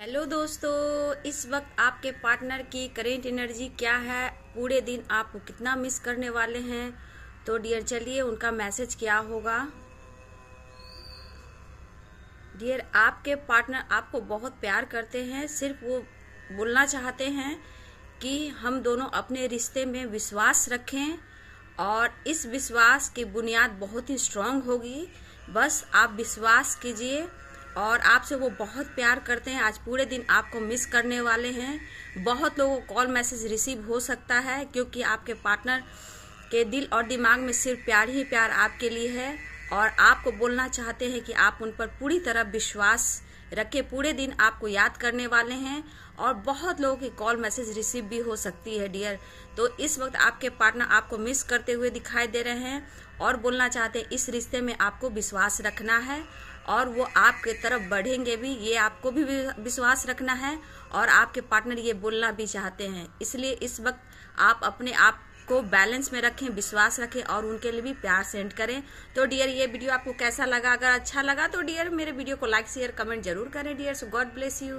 Hello दोस्तों, इस वक्त आपके पार्टनर की करेंट एनर्जी क्या है? पूरे दिन आपको कितना मिस करने वाले हैं? तो डियर, चलिए उनका मैसेज क्या होगा? डियर, आपके पार्टनर आपको बहुत प्यार करते हैं, सिर्फ़ वो बोलना चाहते हैं कि हम दोनों अपने रिश्ते में विश्वास रखें और इस विश्वास की बुनियाद बहुत ही स्ट्रांग होगी। बस आप विश्वास कीजिए और आपसे वो बहुत प्यार करते हैं। आज पूरे दिन आपको मिस करने वाले हैं। बहुत लोगों को कॉल मैसेज रिसीव हो सकता है, क्योंकि आपके पार्टनर के दिल और दिमाग में सिर्फ़ प्यार ही प्यार आपके लिए है। और आपको बोलना चाहते हैं कि आप उन पर पूरी तरह विश्वास रखे पूरे दिन आपको याद करने वाले हैं और बहुत लोगों की कॉल मैसेज रिसीव भी हो सकती है डियर तो इस वक्त आपके पार्टनर आपको मिस करते हुए दिखाई दे रहे हैं और बोलना चाहते हैं, इस रिश्ते में आपको विश्वास रखना है और वो आपके तरफ़ बढ़ेंगे भी, ये आपको भी विश्वास रखना है और आपके पार्टनर ये बोलना भी चाहते हैं। इसलिए इस वक्त आप अपने आप को बैलेंस में रखें, विश्वास रखें और उनके लिए भी प्यार सेंड करें। तो डियर ये वीडियो आपको कैसा लगा? अगर अच्छा लगा तो डियर मेरे वीडियो को लाइक शेयर कमेंट ज़रूर करें। Dear so God bless you